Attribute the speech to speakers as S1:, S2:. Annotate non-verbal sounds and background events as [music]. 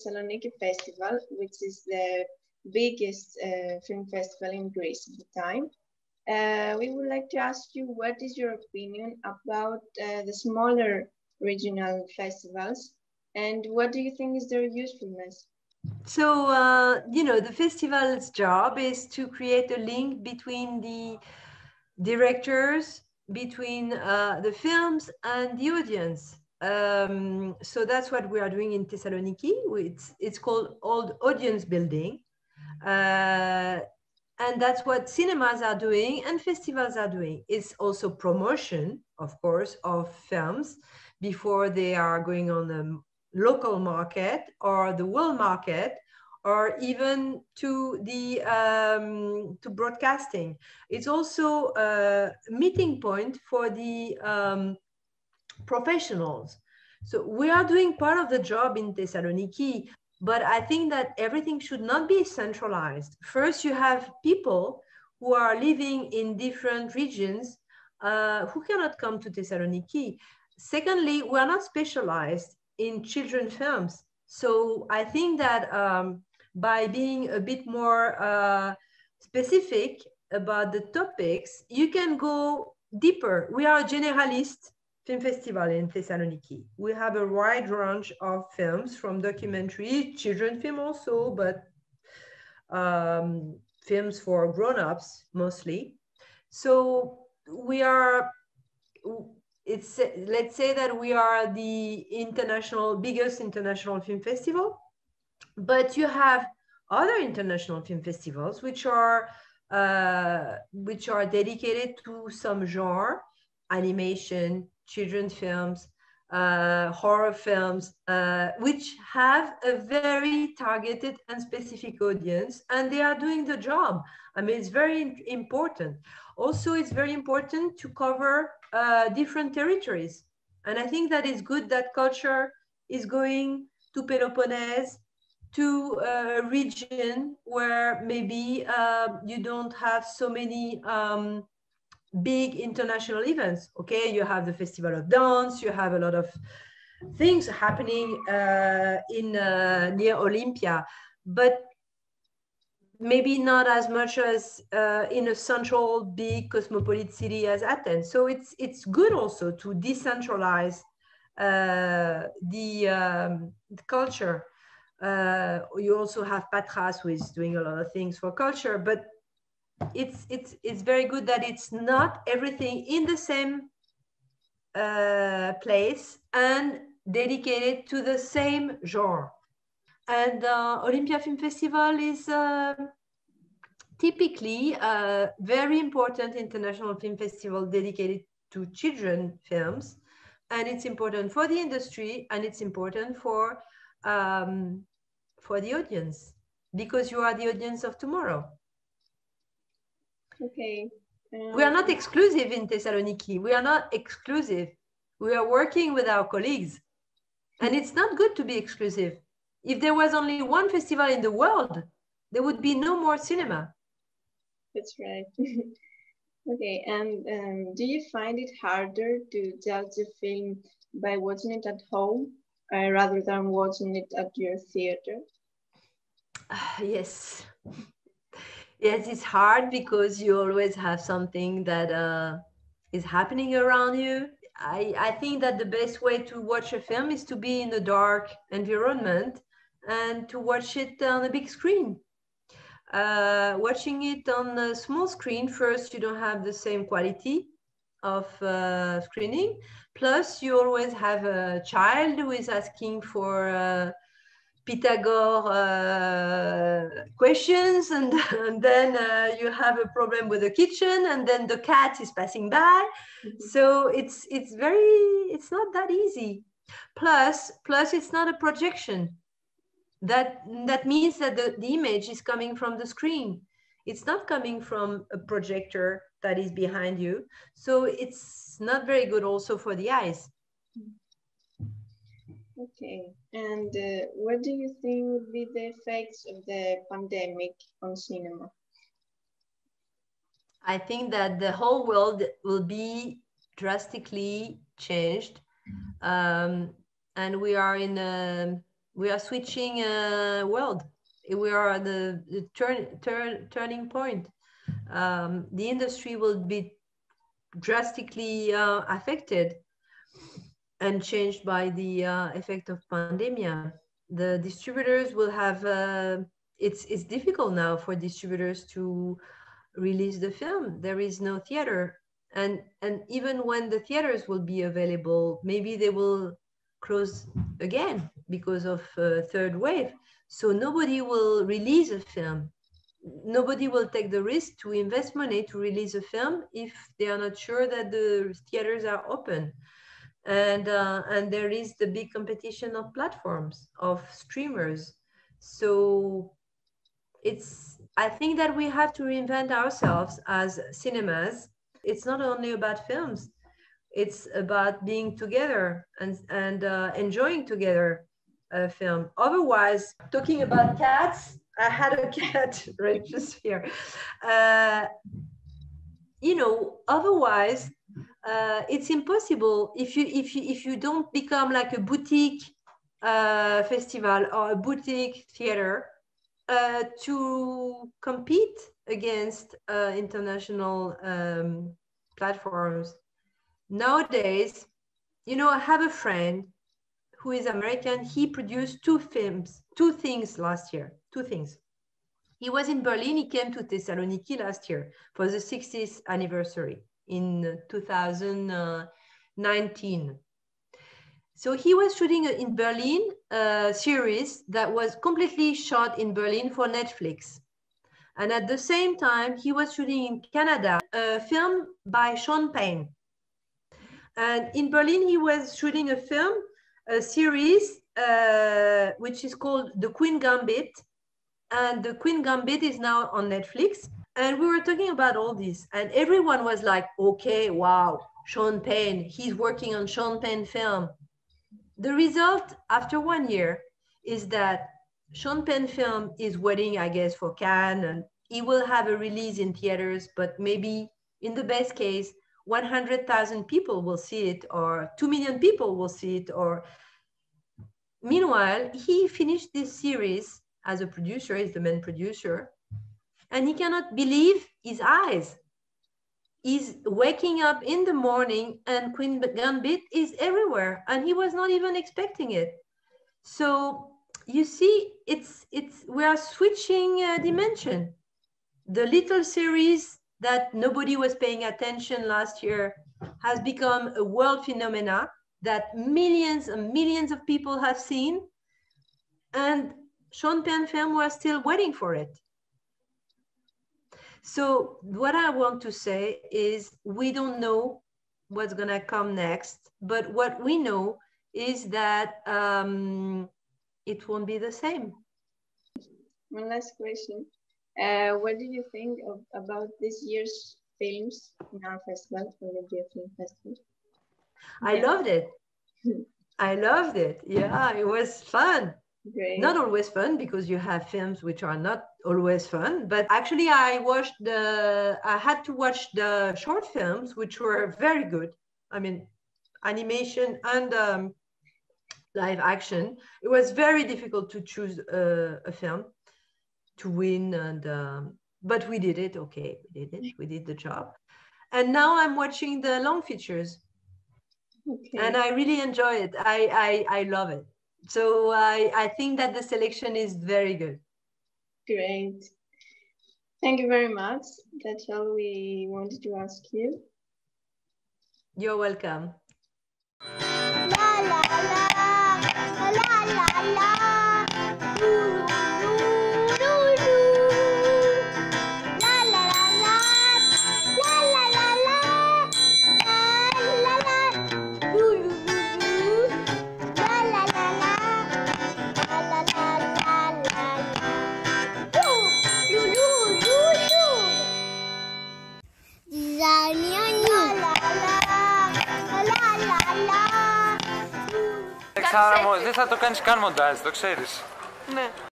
S1: Thessaloniki Festival, which is the biggest uh, film festival in Greece at the time, uh, we would like to ask you what is your opinion about uh, the smaller regional festivals and what do you think is their usefulness?
S2: So, uh, you know, the festival's job is to create a link between the directors, between uh, the films and the audience. Um, so that's what we are doing in Thessaloniki. It's, it's called old audience building. Uh, and that's what cinemas are doing and festivals are doing. It's also promotion, of course, of films before they are going on the local market or the world market or even to the um, to broadcasting. It's also a meeting point for the um, professionals. So we are doing part of the job in Thessaloniki, but I think that everything should not be centralized. First, you have people who are living in different regions uh, who cannot come to Thessaloniki. Secondly, we are not specialized in children films. So I think that um, by being a bit more uh, specific about the topics, you can go deeper. We are a generalist film festival in Thessaloniki. We have a wide range of films from documentary, children film also, but um, films for grown-ups mostly. So we are, it's, let's say that we are the international, biggest international film festival, but you have other international film festivals which are uh, which are dedicated to some genre, animation, children films, uh, horror films, uh, which have a very targeted and specific audience, and they are doing the job. I mean, it's very important. Also, it's very important to cover uh, different territories. And I think that it's good that culture is going to Peloponnese, to a region where maybe uh, you don't have so many um, big international events. Okay, you have the Festival of Dance, you have a lot of things happening uh, in uh, near Olympia, but maybe not as much as uh, in a central big cosmopolitan city as Athens. So it's it's good also to decentralize uh, the, um, the culture uh, you also have Patras, who is doing a lot of things for culture, but it's it's it's very good that it's not everything in the same uh, place and dedicated to the same genre. And uh, Olympia Film Festival is uh, typically a very important international film festival dedicated to children films, and it's important for the industry and it's important for um, for the audience because you are the audience of tomorrow.
S1: Okay. Um,
S2: We are not exclusive in Thessaloniki. We are not exclusive. We are working with our colleagues. And it's not good to be exclusive. If there was only one festival in the world, there would be no more cinema.
S1: That's right. [laughs] okay, and um, do you find it harder to judge a film by watching it at home uh, rather than watching it at your theater? [sighs]
S2: yes. Yes, it's hard because you always have something that uh, is happening around you. I, I think that the best way to watch a film is to be in a dark environment and to watch it on a big screen. Uh, watching it on a small screen, first, you don't have the same quality of uh, screening. Plus, you always have a child who is asking for uh, Pythagore uh, questions, and, and then uh, you have a problem with the kitchen, and then the cat is passing by.
S1: Mhm.
S2: So it's it's very it's not that easy. Plus plus it's not a projection. That that means that the, the image is coming from the screen. It's not coming from a projector that is behind you. So it's not very good also for the eyes.
S1: Okay, and uh, what do you think would be the effects of the pandemic on cinema?
S2: I think that the whole world will be drastically changed, um, and we are in a we are switching a world. We are at the, the turn, turn turning point. Um, the industry will be drastically uh, affected and changed by the uh, effect of pandemia. The distributors will have. Uh, it's it's difficult now for distributors to release the film. There is no theater, and and even when the theaters will be available, maybe they will close again because of uh, third wave. So nobody will release a film. Nobody will take the risk to invest money to release a film if they are not sure that the theaters are open. And uh, and there is the big competition of platforms of streamers. So it's I think that we have to reinvent ourselves as cinemas. It's not only about films; it's about being together and and uh, enjoying together a film. Otherwise, talking about cats, I had a [laughs] cat right just here. Uh, you know, otherwise, uh, it's impossible if you if you if you don't become like a boutique uh, festival or a boutique theater uh, to compete against uh, international um, platforms. Nowadays, you know, I have a friend who is American. He produced two films, two things last year, two things. He was in Berlin. He came to Thessaloniki last year for the 60th anniversary in 2019. So he was shooting in Berlin a series that was completely shot in Berlin for Netflix. And at the same time, he was shooting in Canada a film by Sean Penn. And in Berlin, he was shooting a film, a series, uh, which is called The Queen Gambit. And The Queen Gambit is now on Netflix. And we were talking about all this, and everyone was like, okay, wow, Sean Penn, he's working on Sean Penn film. The result after one year is that Sean Penn film is waiting, I guess, for Cannes, and he will have a release in theaters, but maybe in the best case, 100,000 people will see it, or 2 million people will see it, or meanwhile, he finished this series as a producer, he's the main producer, and he cannot believe his eyes. He's waking up in the morning and Queen Gambit is everywhere, and he was not even expecting it. So you see, it's it's we are switching uh, dimension. The little series that nobody was paying attention last year has become a world phenomena that millions and millions of people have seen, and Sean Penn film was still waiting for it. So what I want to say is we don't know what's going to come next, but what we know is that um, it won't be the same.
S1: One last question. Uh, what do you think of, about this year's films in our festival, Olympia Film Festival?
S2: I
S1: Yeah.
S2: loved it. [laughs] I loved it. Yeah, it was fun.
S1: Great.
S2: Not always fun because you have films which are not always fun, but actually I watched the I had to watch the short films which were very good. I mean, animation and um, live action. It was very difficult to choose a, a film to win and um, but we did it okay we did it we did the job and now i'm watching the long features
S1: okay.
S2: and I really enjoy it. I I, I love it. So I I think that the selection is very good.
S1: Great. Thank you very much. That's all we wanted to ask you.
S2: You're welcome.
S3: La la la,
S4: θα το κάνεις καν μοντάζ, το ξέρεις.
S5: Ναι.